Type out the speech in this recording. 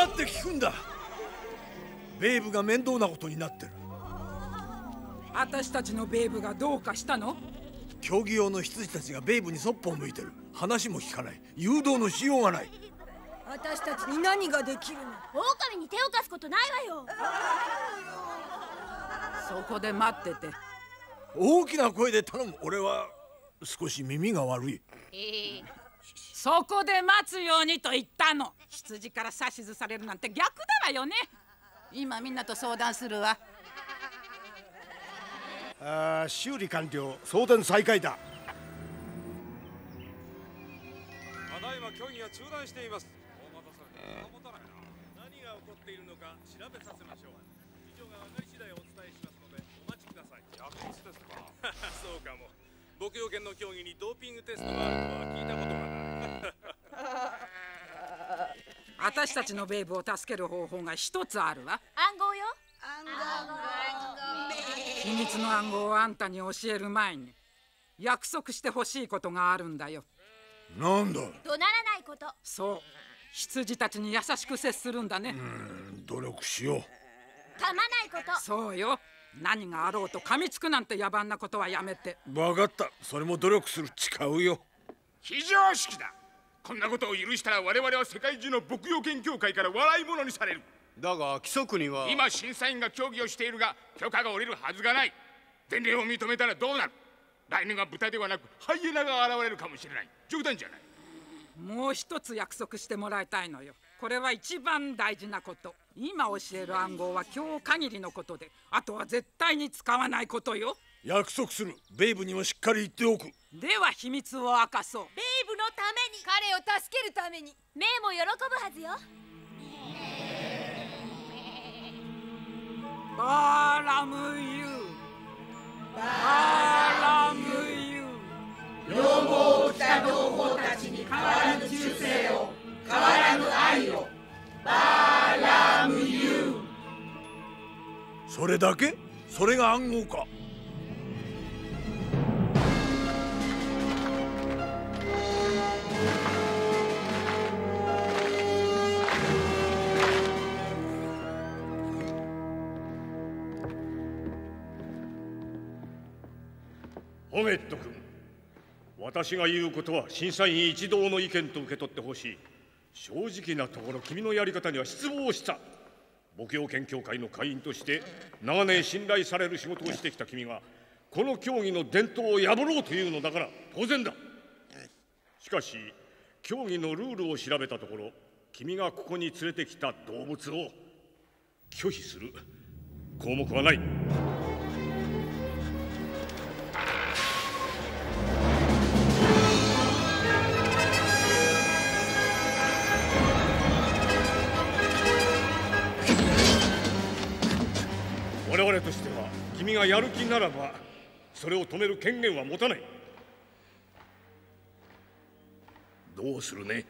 って聞くんだ。ベイブが面倒なことになってる。私たちのベイブがどうかしたの？競技用の羊たちがベイブにそっぽを向いてる。話も聞かない。誘導のしようがない。私たちに何ができるの？狼に手を貸すことないわよ。そこで待ってて。大きな声で頼む。俺は少し耳が悪い、えー、そこで待つようにと言ったの。羊から指図されるなんて逆だわよね。今みんなと相談するわ。あ修理完了。送電再開だ。ただいま競技は中断しています。何が起こっているのか調べさせましょう。以上が分かり次第お伝えしますのでお待ちください。薬物ですか。そうかも。牧羊犬の競技にドーピングテストがあると。は私たちのベイブを助ける方法が一つあるわ。暗号よ。暗号秘密の暗号をあんたに教える前に約束してほしいことがあるんだよ。なんだ？怒鳴らないこと。そう。羊たちに優しく接するんだね。うん努力しよう。噛まないこと。そうよ。何があろうと噛みつくなんて野蛮なことはやめて。分かった。それも努力する。誓うよ。非常識だこんなことを許したら我々は世界中の牧羊犬協会から笑い物にされる。だが規則には今審査員が協議をしているが許可が下りるはずがない。前例を認めたらどうなる？来年は豚ではなくハイエナが現れるかもしれない。冗談じゃない。もう一つ約束してもらいたいのよ。これは一番大事なこと。今教える暗号は今日限りのことで。あとは絶対に使わないことよ。約束する。ベイブにもしっかり言っておく。では秘密を明かそう。ベイために。彼を助けるために。メイも喜ぶはずよ。バーラムユー。バーラムユー。を着た同胞たちに変わらぬ忠誠を変わらぬ愛を。バーラムユー。それだけ？それが暗号かホゲット君。私が言うことは審査員一同の意見と受け取ってほしい。正直なところ君のやり方には失望した。牧羊犬協会の会員として長年信頼される仕事をしてきた君がこの競技の伝統を破ろうというのだから当然だ。しかし競技のルールを調べたところ君がここに連れてきた動物を拒否する。項目はない。我々としては君がやる気ならばそれを止める権限は持たない。どうするね？